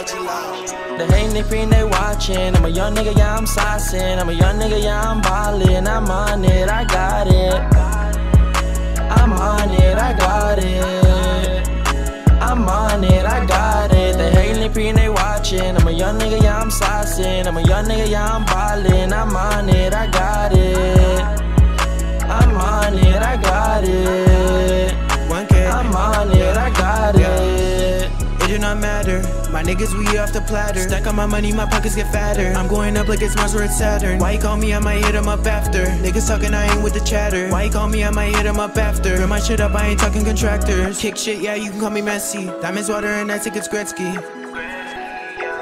The hate they fiend, they watching. I'm a young nigga, yeah, I'm saucing. I'm a young nigga, yeah, I'm ballin'. I'm on it, I got it. I'm on it, I got it. I'm on it, I got it. The hate they fiend, they watching. I'm a young nigga, yeah, I'm saucing. I'm a young nigga, yeah, I'm ballin'. I'm on it, I got it. I'm on it, I got it. My niggas, we off the platter. Stack on my money, my pockets get fatter. I'm going up like it's Mars or it's Saturn. Why you call me? I might hit him up after. Niggas talking, I ain't with the chatter. Why you call me? I might hit him up after. Bring my shit up, I ain't talking contractors. Kick shit, yeah, you can call me messy. Diamonds, water, and I think it's Gretzky.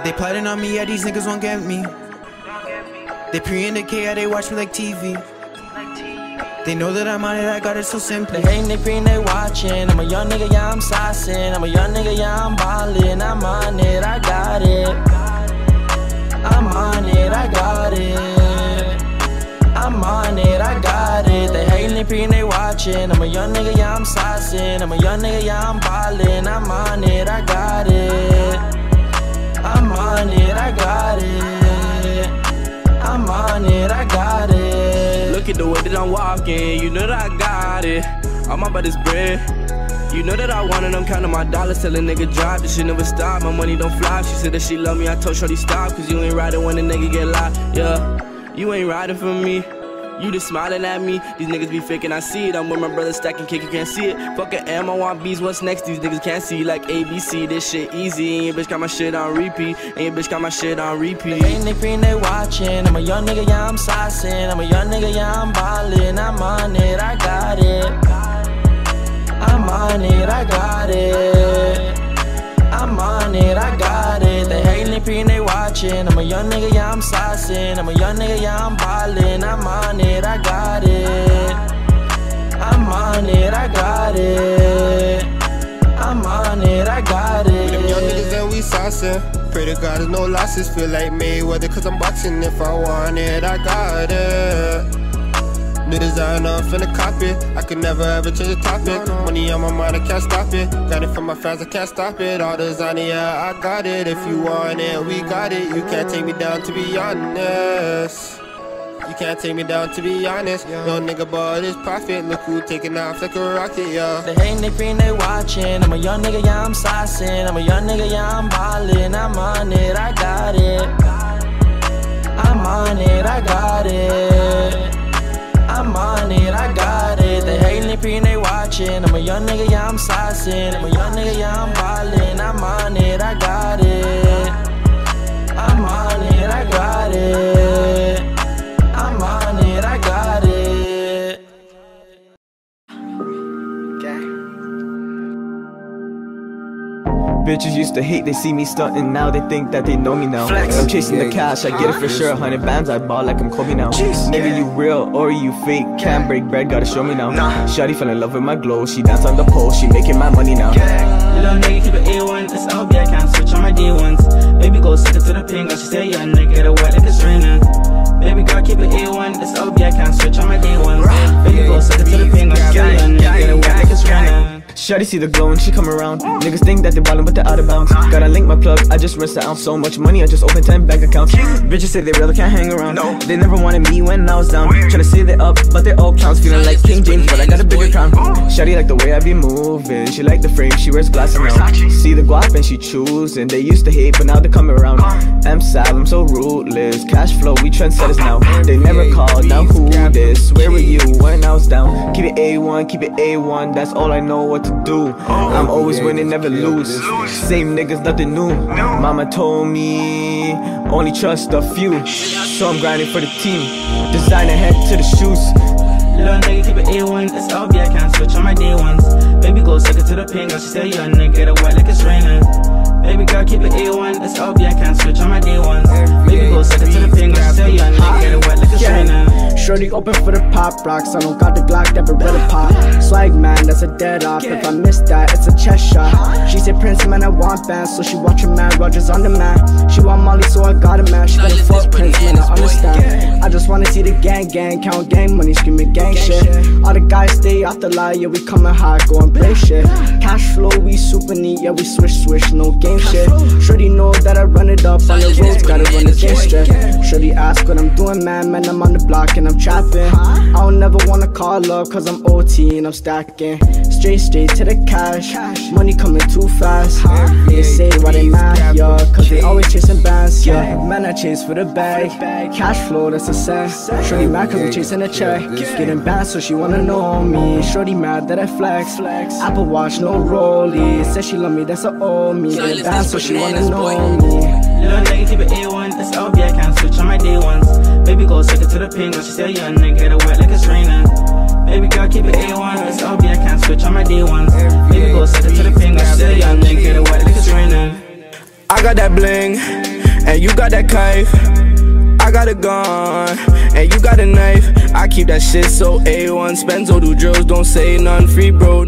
They plotting on me, yeah, these niggas won't get me. They pre-indicate, yeah, they watch me like TV. They know that I'm on it, I got it so The They hate they fiend, they watching. I'm a young nigga, yeah, I'm saucing. I'm a young nigga, yeah, I'm ballin'. Watching. I'm a young nigga, yeah, I'm saucing. I'm a young nigga, yeah, I'm ballin'. I'm on it, I got it. I'm on it, I got it. I'm on it, I got it. Look at the way that I'm walking, you know that I got it. I'm about this bread. You know that I wanted, I'm counting my dollars, tell a nigga drive, this shit never stop, my money don't fly. She said that she love me, I told Shorty stop, cause you ain't riding when a nigga get locked, yeah. You ain't riding for me. You just smiling at me, these niggas be faking, I see it. I'm with my brother stacking cake, you can't see it. Fuck a M, I want B's, what's next? These niggas can't see like ABC, this shit easy. And your bitch got my shit on repeat, and your bitch got my shit on repeat. They Ain't they fiend, they watching. I'm a young nigga, yeah, I'm saucing. I'm a young nigga, yeah, I'm ballin'. I'm on it, I got it. I'm on it, I got it. They. I'm a young nigga, yeah, I'm saucing. I'm a young nigga, yeah, I'm ballin'. I'm on it, I got it. I'm on it, I got it. I'm on it, I got it. Them young niggas and we saucin'. Pray to God there's no losses. Feel like Mayweather cause I'm boxing. If I want it, I got it. New designer, I'm finna cop it. I could never ever change the topic. Money on my mind, I can't stop it. Got it from my fans, I can't stop it. All designer, yeah, I got it. If you want it, we got it. You can't take me down to be honest. You can't take me down to be honest. Young nigga, but it's profit. Look who taking off like a rocket, yeah. They hating, they fiend, they watching. I'm a young nigga, yeah, I'm saucing. I'm a young nigga, yeah, I'm ballin'. I'm on it, I got it. I'm on it, I got it. I'm on it, I got it. They hating, fiend, they watching. I'm a young nigga, yeah, I'm saucing. I'm a young nigga, yeah, I'm ballin'. I'm on it, I got it. I'm on it, I got it. Bitches used to hate, they see me stunting, now they think that they know me now. I'm chasing the cash, I get it for sure. Hundred bands, I ball like I'm Kobe now. Nigga, you real or you fake? Can't break bread, gotta show me now. Shawty fell in love with my glow, she dance on the pole, she making my money now. Shawty see the glow and she come around. Niggas think that they ballin', but they're out of bounds. Gotta link my plug, I just rinsed out so much money, I just opened 10 bank accounts. Bitches say they really can't hang around. They never wanted me when I was down. Tryna say they up, but they all clowns. Feeling like King James, but I got a bigger crown. Shawty like the way I be moving. She like the frame, she wears glasses now. See the guap and she choosing. They used to hate, but now they come around. Ruthless. Cash flow, we trendsetters now. They never called, now who this? Where were you when I was down? Keep it A1, keep it A1, that's all I know what to do. I'm always winning, never lose. Same niggas, nothing new. Mama told me only trust a few. So I'm grinding for the team. Designer head to the shoes. Little nigga keep it A1, it's LB, I can't switch on my D1s. Baby go suck it to the ping, she say young nigga, get wet like it's raining. Baby girl keep it A1, it's LB, I can't switch on my D1s. Baby go suck it to the ping, she say young nigga, get it wet like it's raining. Shorty open for the pop rocks. I don't got the Glock, never read a pop. Swag man, that's a dead off. If I miss that, it's a chest shot. She said Prince man, I want bands, so she watching man Rogers on the mat. She want Molly, so I got a man. She got a fuck Prince, man, I understand. I just wanna see the gang gang, count gang money, screaming gang shit. All the guys stay off the lie, yeah we coming high, going play shit. Cash flow, we super neat, yeah we switch, switch, no game. gang shit. Shorty know that I run it up on the roads, gotta run the gang straight. Shorty ask what I'm doing, man, man, I'm on the block and I'm trapping. I don't never wanna call up, cause I'm OT and I'm stacking. Straight, straight to the cash, money coming too fast. They say why they mad, yeah, cause they always chasing bands, yeah. Man, I chase for the bag, cash flow, that's a set. Shorty mad cause we chasing a check. Getting bad, so she wanna know me. Shorty mad that I flex. Flex. Apple Watch, no rollie. Says she love me, that's a old me. Getting bad, so she wanna know me. Little nigga keep it A1, that's LB, I can't switch on my day ones. Baby go suck it to the pink, she say young nigga, get it wet like it's raining. Baby girl keep it A1, that's LB, I can't switch on my day ones. Baby go suck it to the pink, she say young nigga, get it wet like it's raining. I got that bling, and you got that knife. I got a gun, and you got a knife. I keep that shit so A1. Spenzo do drills, don't say none. Free bro.